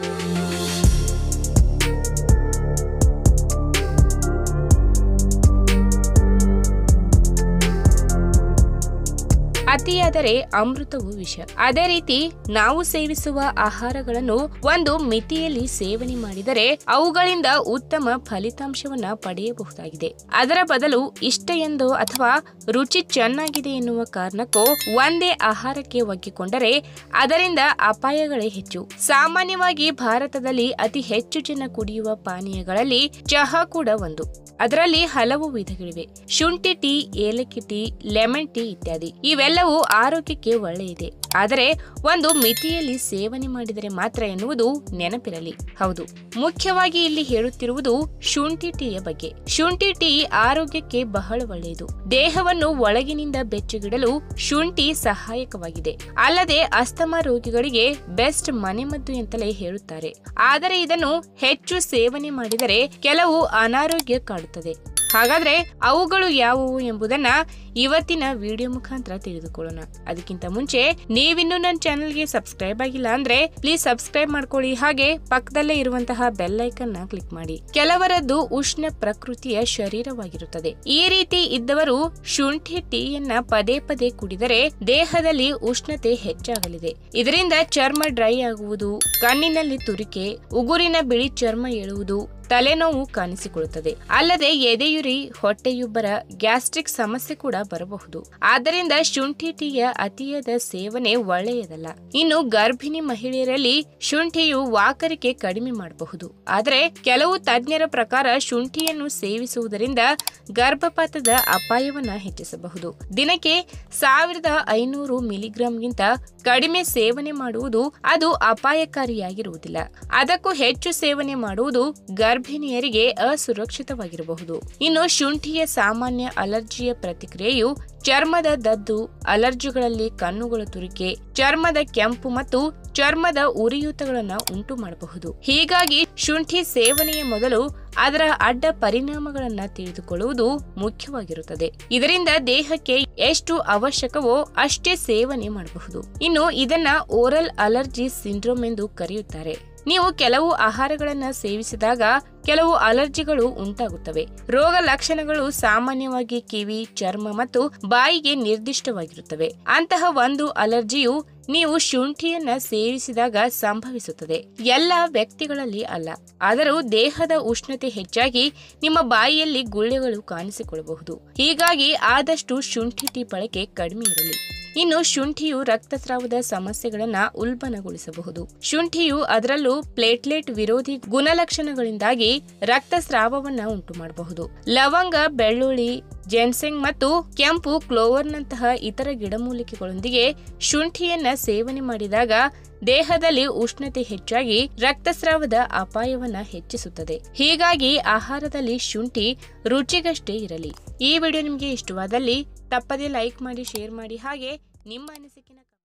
Thank you. ಅತಿಯಾದರೆ ಅಮೃತವು ವಿಷ. ಅದೇ ರೀತಿ ನಾವು ಸೇವಿಸುವ ಆಹಾರಗಳನ್ನು ಒಂದು ಮಿತಿಯಲ್ಲಿ ಸೇವನೆ ಮಾಡಿದರೆ ಅವುಗಳಿಂದ ಉತ್ತಮ ಫಲಿತಾಂಶವನ್ನ ಪಡೆಯಬಹುದಾಗಿದೆ. ಅದರ ಬದಲು ಇಷ್ಟ ಎಂದೋ ಅಥವಾ ರುಚಿ ಚೆನ್ನಾಗಿದೆ ಎನ್ನುವ ಕಾರಣಕ್ಕೂ ಒಂದೇ ಆಹಾರಕ್ಕೆ ಒಗ್ಗಿಕೊಂಡರೆ ಅದರಿಂದ ಅಪಾಯಗಳೇ ಹೆಚ್ಚು. ಸಾಮಾನ್ಯವಾಗಿ ಭಾರತದಲ್ಲಿ ಅತಿ ಹೆಚ್ಚು ಜನ ಕುಡಿಯುವ ಪಾನೀಯಗಳಲ್ಲಿ ಚಹಾ ಕೂಡ ಒಂದು. ಅದರಲ್ಲಿ ಹಲವು ವಿಧಗಳಿವೆ. ಶುಂಠಿ ಟೀ, ಏಲಕ್ಕಿ ಟೀ, ಲೆಮನ್ ಟೀ ಇತ್ಯಾದಿ. ಇವೆಲ್ಲವೂ ಆರೋಗ್ಯಕ್ಕೆ ಒಳ್ಳೆಯದೇ. ಆದರೆ ಒಂದು ಮಿತಿಯಲ್ಲಿ ಸೇವನೆ ಮಾಡಿದರೆ ಮಾತ್ರ ಎನ್ನುವುದು ನೆನಪಿರಲಿ. ಹೌದು. ಮುಖ್ಯವಾಗಿ ಇಲ್ಲಿ ಹೇಳುತ್ತಿರುವುದು ಶುಂಠಿ ಟೀಯ ಬಗ್ಗೆ. ಶುಂಠಿ ಟೀ ಆರೋಗ್ಯಕ್ಕೆ ಬಹಳ ಒಳ್ಳೆಯದು. ದೇಹವನ್ನು ಒಳಗಿನಿಂದ ಬೆಚ್ಚಗಿಡಲು ಶುಂಠಿ ಸಹಾಯಕವಾಗಿದೆ. ಅಲ್ಲದೆ ಅಸ್ತಮಾ ರೋಗಿಗಳಿಗೆ ಬೆಸ್ಟ್ ಮನೆಮದ್ದು ಅಂತಲೇ ಹೇಳುತ್ತಾರೆ. ಆದರೆ ಇದನ್ನು ಹೆಚ್ಚು ಸೇವನೆ ಮಾಡಿದರೆ ಕೆಲವು ಅನಾರೋಗ್ಯ ಕಾಡುತ್ತದೆ. ಹಾಗಾದ್ರೆ ಅವುಗಳು ಯಾವುವು ಎಂಬುದನ್ನ ಇವತ್ತಿನ ವಿಡಿಯೋ ಮುಖಾಂತರ ತಿಳಿದುಕೊಳ್ಳೋಣ. ಅದಕ್ಕಿಂತ ಮುಂಚೆ ನೀವಿನ್ನೂ ನನ್ನ ಚಾನೆಲ್ಗೆ ಸಬ್ಸ್ಕ್ರೈಬ್ ಆಗಿಲ್ಲ ಅಂದ್ರೆ ಪ್ಲೀಸ್ ಸಬ್ಸ್ಕ್ರೈಬ್ ಮಾಡ್ಕೊಳ್ಳಿ. ಹಾಗೆ ಪಕ್ಕದಲ್ಲೇ ಇರುವಂತಹ ಬೆಲ್ ಐಕನ್ನ ಕ್ಲಿಕ್ ಮಾಡಿ. ಕೆಲವರದ್ದು ಉಷ್ಣ ಪ್ರಕೃತಿಯ ಶರೀರವಾಗಿರುತ್ತದೆ. ಈ ರೀತಿ ಇದ್ದವರು ಶುಂಠಿ ಟೀಯನ್ನ ಪದೇ ಪದೇ ಕುಡಿದರೆ ದೇಹದಲ್ಲಿ ಉಷ್ಣತೆ ಹೆಚ್ಚಾಗಲಿದೆ. ಇದರಿಂದ ಚರ್ಮ ಡ್ರೈ ಆಗುವುದು, ಕಣ್ಣಿನಲ್ಲಿ ತುರಿಕೆ, ಉಗುರಿನ ಬಿಳಿ ಚರ್ಮ ಏಳುವುದು ತಲೆನೋವು ಕಾಣಿಸಿಕೊಳ್ಳುತ್ತದೆ. ಅಲ್ಲದೆ ಎದೆಯುರಿ, ಹೊಟ್ಟೆಯುಬ್ಬರ, ಗ್ಯಾಸ್ಟ್ರಿಕ್ ಸಮಸ್ಯೆ ಕೂಡ ಬರಬಹುದು. ಆದ್ದರಿಂದ ಶುಂಠಿ ಟೀಯ ಅತಿಯಾದ ಸೇವನೆ ಒಳ್ಳೆಯದಲ್ಲ. ಇನ್ನು ಗರ್ಭಿಣಿ ಮಹಿಳೆಯರಲ್ಲಿ ಶುಂಠಿಯು ವಾಕರಿಕೆ ಕಡಿಮೆ ಮಾಡಬಹುದು. ಆದರೆ ಕೆಲವು ತಜ್ಞರ ಪ್ರಕಾರ ಶುಂಠಿಯನ್ನು ಸೇವಿಸುವುದರಿಂದ ಗರ್ಭಪಾತದ ಅಪಾಯವನ್ನ ಹೆಚ್ಚಿಸಬಹುದು. ದಿನಕ್ಕೆ ಸಾವಿರದ ಐನೂರು ಮಿಲಿಗ್ರಾಂಗಿಂತ ಕಡಿಮೆ ಸೇವನೆ ಮಾಡುವುದು ಅದು ಅಪಾಯಕಾರಿಯಾಗಿರುವುದಿಲ್ಲ. ಅದಕ್ಕೂ ಹೆಚ್ಚು ಸೇವನೆ ಮಾಡುವುದು ಗರ್ಭಿಣಿಯರಿಗೆ ಅಸುರಕ್ಷಿತವಾಗಿರಬಹುದು. ಇನ್ನು ಶುಂಠಿಯ ಸಾಮಾನ್ಯ ಅಲರ್ಜಿಯ ಪ್ರತಿಕ್ರಿಯೆಯು ಚರ್ಮದ ದದ್ದು, ಅಲರ್ಜಿಗಳಲ್ಲಿ ಕಣ್ಣುಗಳ ತುರಿಕೆ, ಚರ್ಮದ ಕೆಂಪು ಮತ್ತು ಚರ್ಮದ ಉರಿಯೂತಗಳನ್ನು ಉಂಟು ಮಾಡಬಹುದು ಹೀಗಾಗಿ ಶುಂಠಿ ಸೇವನೆಯ ಮೊದಲು ಅದರ ಅಡ್ಡ ಪರಿಣಾಮಗಳನ್ನು ತಿಳಿದುಕೊಳ್ಳುವುದು ಮುಖ್ಯವಾಗಿರುತ್ತದೆ. ಇದರಿಂದ ದೇಹಕ್ಕೆ ಎಷ್ಟು ಅವಶ್ಯಕವೋ ಅಷ್ಟೇ ಸೇವನೆ ಮಾಡಬಹುದು. ಇನ್ನು ಇದನ್ನ ಓರಲ್ ಅಲರ್ಜಿ ಸಿಂಡ್ರೋಮ್ ಎಂದು ಕರೆಯುತ್ತಾರೆ. ನೀವು ಕೆಲವು ಆಹಾರಗಳನ್ನು ಸೇವಿಸಿದಾಗ ಕೆಲವು ಅಲರ್ಜಿಗಳು ಉಂಟಾಗುತ್ತವೆ. ರೋಗ ಲಕ್ಷಣಗಳು ಸಾಮಾನ್ಯವಾಗಿ ಕಿವಿ, ಚರ್ಮ ಮತ್ತು ಬಾಯಿಗೆ ನಿರ್ದಿಷ್ಟವಾಗಿರುತ್ತವೆ. ಅಂತಹ ಒಂದು ಅಲರ್ಜಿಯು ನೀವು ಶುಂಠಿಯನ್ನ ಸೇವಿಸಿದಾಗ ಸಂಭವಿಸುತ್ತದೆ. ಎಲ್ಲ ವ್ಯಕ್ತಿಗಳಲ್ಲಿ ಅಲ್ಲ. ಆದರೂ ದೇಹದ ಉಷ್ಣತೆ ಹೆಚ್ಚಾಗಿ ನಿಮ್ಮ ಬಾಯಿಯಲ್ಲಿ ಗುಳ್ಳೆಗಳು ಕಾಣಿಸಿಕೊಳ್ಳಬಹುದು. ಹೀಗಾಗಿ ಆದಷ್ಟು ಶುಂಠಿ ಟೀ ಬಳಕೆ ಕಡಿಮೆ ಇರಲಿ. ಇನ್ನು ಶುಂಠಿಯು ರಕ್ತಸ್ರಾವದ ಸಮಸ್ಯೆಗಳನ್ನ ಉಲ್ಬಣಗೊಳಿಸಬಹುದು. ಶುಂಠಿಯು ಅದರಲ್ಲೂ ಪ್ಲೇಟ್ಲೆಟ್ ವಿರೋಧಿ ಗುಣಲಕ್ಷಣಗಳಿಂದಾಗಿ ರಕ್ತಸ್ರಾವವನ್ನ ಉಂಟು ಮಾಡಬಹುದು ಲವಂಗ, ಬೆಳ್ಳುಳ್ಳಿ, ಜೆನ್ಸೆಂಗ್ ಮತ್ತು ಕೆಂಪು ಕ್ಲೋವರ್ನಂತಹ ಇತರ ಗಿಡಮೂಲಿಕೆಗಳೊಂದಿಗೆ ಶುಂಠಿಯನ್ನ ಸೇವನೆ ಮಾಡಿದಾಗ ದೇಹದಲ್ಲಿ ಉಷ್ಣತೆ ಹೆಚ್ಚಾಗಿ ರಕ್ತಸ್ರಾವದ ಅಪಾಯವನ್ನ ಹೆಚ್ಚಿಸುತ್ತದೆ. ಹೀಗಾಗಿ ಆಹಾರದಲ್ಲಿ ಶುಂಠಿ ರುಚಿಗಷ್ಟೇ ಇರಲಿ. ಈ ವಿಡಿಯೋ ನಿಮಗೆ ಇಷ್ಟವಾದಲ್ಲಿ ತಪ್ಪದೇ ಲೈಕ್ ಮಾಡಿ ಶೇರ್ ಮಾಡಿ ಹಾಗೆ ನಿಮ್ಮ ಅನಿಸಿಕೆನ